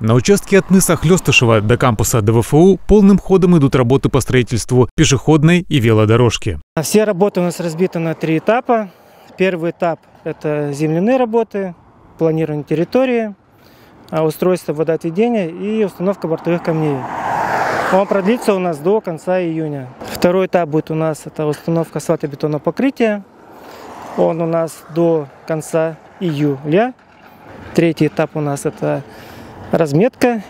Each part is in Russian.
На участке от мыса Хлестышева до кампуса ДВФУ полным ходом идут работы по строительству пешеходной и велодорожки. Все работы у нас разбиты на три этапа. Первый этап – это земляные работы, планирование территории, а, устройство водоотведения и установка бортовых камней. Он продлится у нас до конца июня. Второй этап будет у нас это установка асфальтобетонного покрытия. Он у нас до конца июля. Третий этап у нас это разметка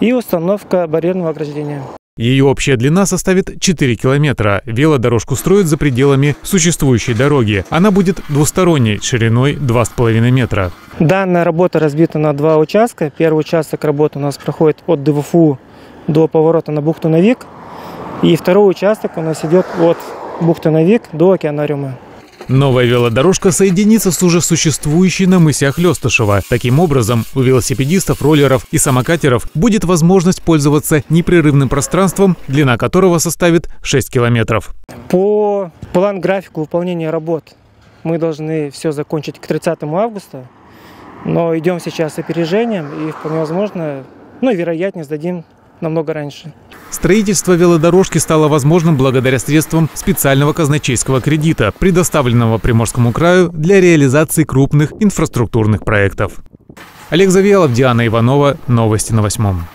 и установка барьерного ограждения. Ее общая длина составит 4 километра. Велодорожку строят за пределами существующей дороги. Она будет двусторонней, шириной 2,5 метра. Данная работа разбита на два участка. Первый участок работы у нас проходит от ДВФУ до поворота на бухту Навик. И второй участок у нас идет от бухты Навик до океанариума. Новая велодорожка соединится с уже существующей на мысе Хлестышева. Таким образом, у велосипедистов, роллеров и самокатеров будет возможность пользоваться непрерывным пространством, длина которого составит 6 километров. По план-графику выполнения работ мы должны все закончить к 30 августа, но идем сейчас с опережением и вполне возможно, ну, вероятнее сдадим намного раньше. Строительство велодорожки стало возможным благодаря средствам специального казначейского кредита, предоставленного Приморскому краю для реализации крупных инфраструктурных проектов. Олег Завьялов, Диана Иванова. Новости на восьмом.